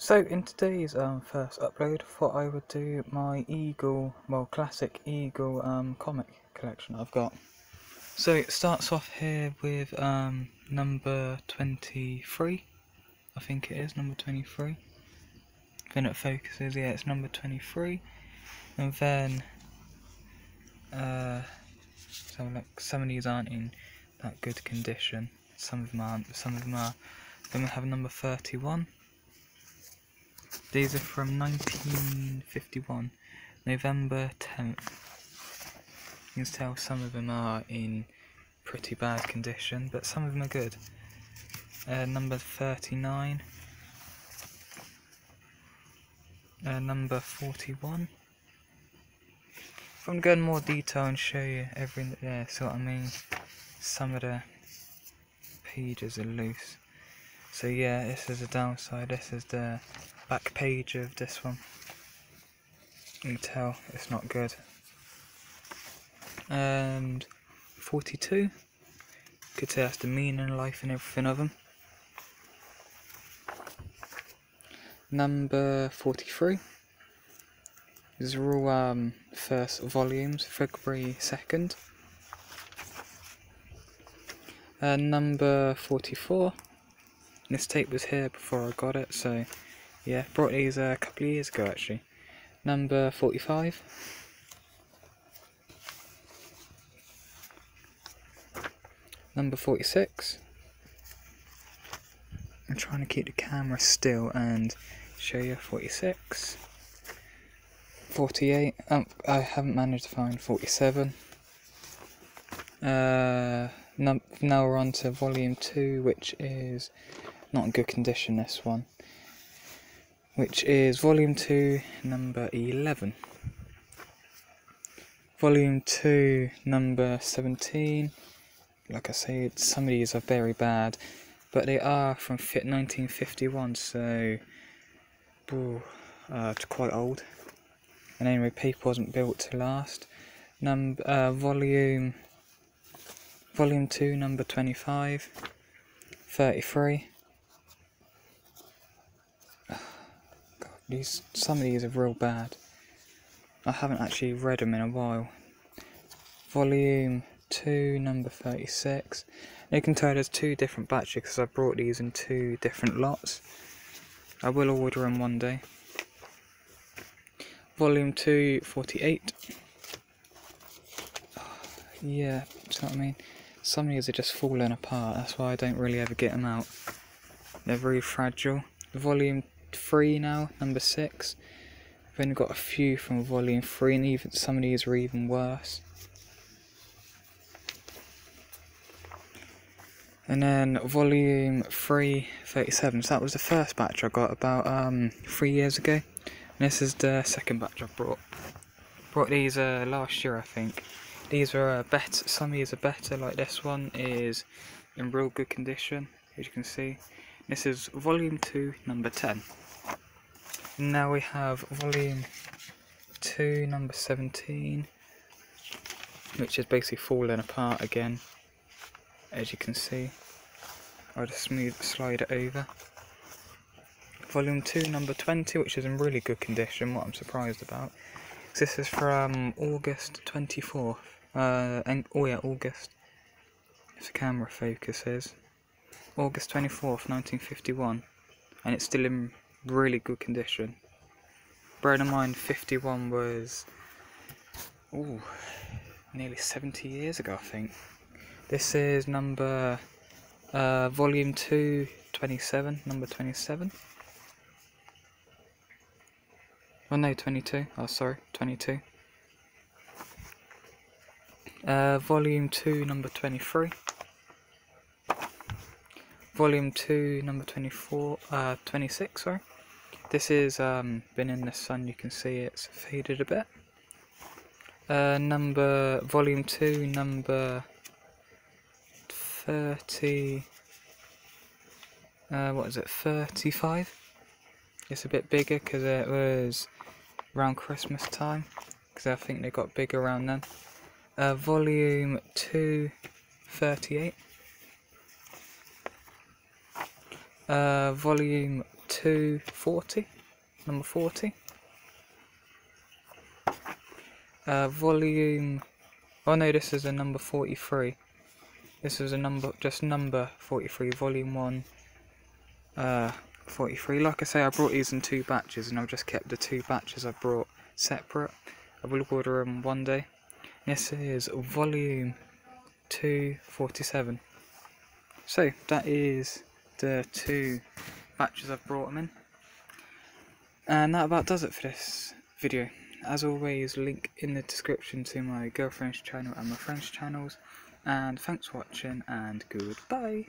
So in today's um, first upload, thought I would do my Eagle, well classic Eagle um, comic collection I've got. So it starts off here with um, number 23, I think it is, number 23. Then it focuses, yeah it's number 23. And then, uh, so like some of these aren't in that good condition, some of them aren't, some of them are. Then we have number 31. These are from 1951, November 10th. You can tell some of them are in pretty bad condition, but some of them are good. Uh, number 39. Uh, number 41. If I'm going more detail and show you everything there, so I mean. Some of the pages are loose. So yeah, this is the downside, this is the back page of this one. You can tell it's not good. And 42, could say that's the meaning, of life and everything of them. Number 43. These are all um, first volumes, February 2nd. Uh, number 44. This tape was here before I got it, so yeah, brought these a couple of years ago actually. Number 45. Number 46. I'm trying to keep the camera still and show you 46. 48. Um, I haven't managed to find 47. Uh, now we're on to volume 2, which is not in good condition, this one which is volume 2 number 11 volume 2 number 17 like I say some of these are very bad but they are from fit 1951 so ooh, uh, quite old. And anyway paper wasn't built to last. Number uh, volume volume 2 number 25 33 These some of these are real bad. I haven't actually read them in a while. Volume 2, number 36. you can tell there's two different batches because I brought these in two different lots. I will order them one day. Volume 2, 48. yeah, do you know what I mean? Some of these are just falling apart, that's why I don't really ever get them out. They're very fragile. Volume three now, number six. I've only got a few from volume three, and even some of these are even worse. And then volume 337, So that was the first batch I got about um, three years ago. And this is the second batch I brought. Brought these uh, last year, I think. These are uh, better. Some of these are better. Like this one is in real good condition, as you can see. This is volume 2, number 10. Now we have volume 2, number 17, which is basically falling apart again, as you can see. I'll just smooth slide it over. Volume 2, number 20, which is in really good condition, what I'm surprised about. This is from August 24th. Uh, and, oh yeah, August. If the camera focuses. August 24th, 1951, and it's still in really good condition. Bearing in mind, 51 was ooh, nearly 70 years ago, I think. This is number, uh, volume 2, 27, number 27. Oh no, 22, oh sorry, 22. Uh, volume 2, number 23 volume 2 number 24 uh 26 sorry. This is um been in the sun you can see it's faded a bit. Uh number volume 2 number 30 uh what is it 35 it's a bit bigger because it was around christmas time because i think they got bigger around then. Uh volume 2 38 uh, volume 240, number 40. Uh, volume, oh no, this is a number 43. This is a number, just number 43, volume 1, uh, 43. Like I say, I brought these in two batches and I've just kept the two batches I brought separate. I will order them one day. This is volume 247. So, that is the two batches I've brought them in. And that about does it for this video. As always, link in the description to my girlfriend's channel and my friend's channels. And thanks for watching and goodbye.